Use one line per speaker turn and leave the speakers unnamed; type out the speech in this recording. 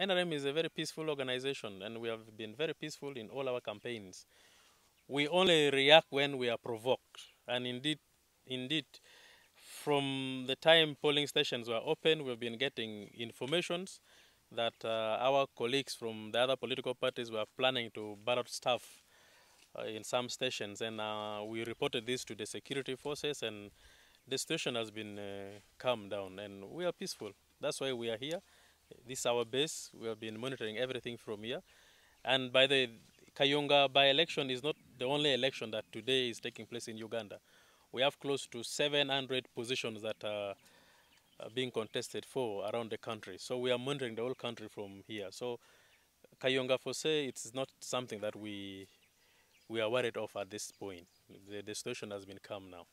NRM is a very peaceful organization and we have been very peaceful in all our campaigns. We only react when we are provoked. And indeed, indeed, from the time polling stations were open, we've been getting informations that uh, our colleagues from the other political parties were planning to ballot staff uh, in some stations. And uh, we reported this to the security forces and the situation has been uh, calmed down and we are peaceful. That's why we are here. This is our base. We have been monitoring everything from here. And by the Kayunga by-election is not the only election that today is taking place in Uganda. We have close to 700 positions that are, being contested for around the country. So we are monitoring the whole country from here. So Kayunga for say it's not something that we we are worried of at this point. The, the situation has been calm now.